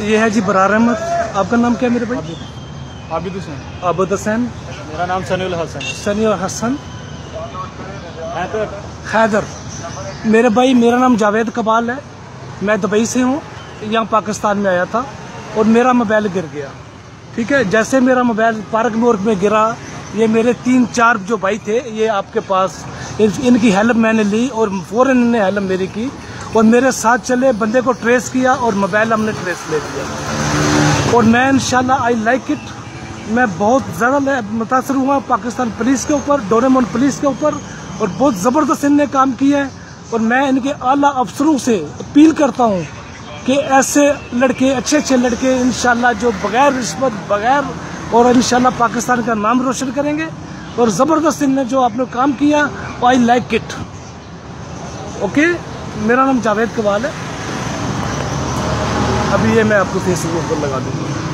ये है जी बरार अहमद। आपका नाम क्या है मेरे भाई? आबिद। हुसैन। आबद हसैन। मेरा नाम सनीउल हसन। सनी हसन। हैदर। हैदर। मेरे भाई मेरा नाम जावेद कबाल है। मैं दुबई से हूँ। यहाँ पाकिस्तान में आया था और मेरा मोबाइल गिर गया। ठीक है? जैसे मेरा मोबाइल पार्क मोर्क में गिरा ये मेरे तीन चार जो भाई थे ये आपके पास। इन- इनकी हेल्प मैंने ली और फ़ौरन इन्होंने हेल्प मेरी की। और मेरे साथ चले बंदे को ट्रेस किया और मोबाइल हमने ट्रेस ले लिया। और मैं इंशाल्लाह आई लाइक इट मैं बहुत ज़्यादा मुतासर हुआ पाकिस्तान पुलिस के ऊपर, डोरेमोन पुलिस के ऊपर, और बहुत ज़बरदस्त इनने काम किया है। और मैं इनके आला अफसरों से अपील करता हूँ कि ऐसे लड़के अच्छे अच्छे लड़के इंशाल्लाह, जो बगैर रिश्वत, बगैर और इंशाल्लाह पाकिस्तान का नाम रोशन करेंगे। और ज़बरदस्त इनने जो आपने काम किया आई लाइक इट ओके मेरा नाम जावेद कबाल है। अभी ये मैं आपको फेसबुक पर लगा दूँगा।